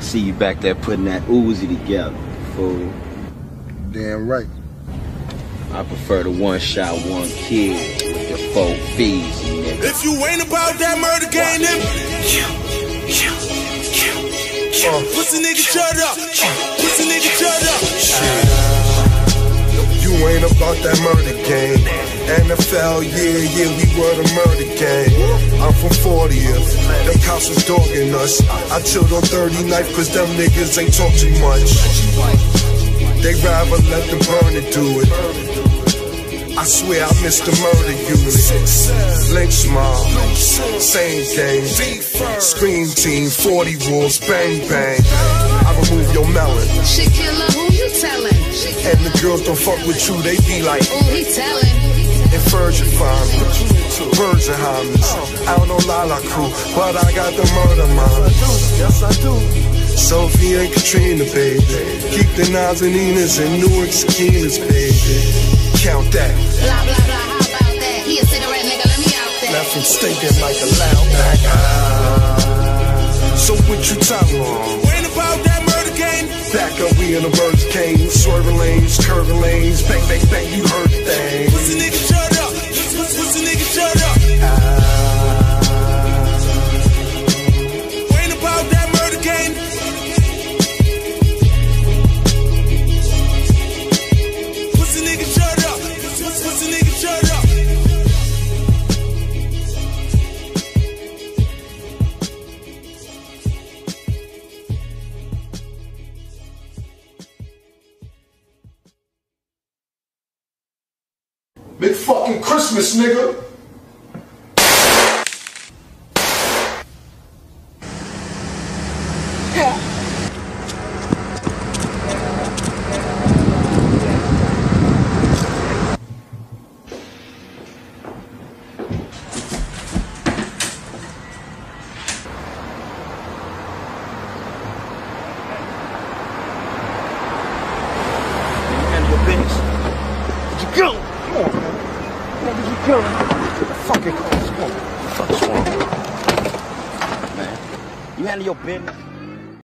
I see you back there putting that Uzi together, fool. Damn right. I prefer the one shot, one kid with the four fees, nigga. If you ain't about that murder game, then pussy nigga shut up. Pussy nigga shut up. You ain't about that murder game. NFL, yeah, yeah, we were the murder game. Cops was dogging us. I chilled on 39th cause them niggas ain't talk too much. They rather let the burner do it. I swear I missed the murder unit. Lynch mob, same game. Scream team, 40 rules, bang bang. I remove your melon. Shit killer, who you telling? And the girls don't fuck with you, they be like, Who he telling? Inversion farmers, virgin homies. I don't know Lala crew, but I got the murder moms. Yes, I do. Sophie and Katrina, baby. Keep the Nas and Enas and Newark Sakinas, baby. Count that. Blah, blah, blah, how about that? He a cigarette nigga, let me out there. Left him stinking like a loud back. So what you talking on? Ain't about that murder game. Back up, we in the birds came. Swerving lanes, curving lanes. Bang, bang, bang, you heard the thing. Pussy nigga Big fucking Christmas, nigga. Your business. Where'd you go? Come on, man. Go? The fucking cars. Come on. What the? Man, you handle your business.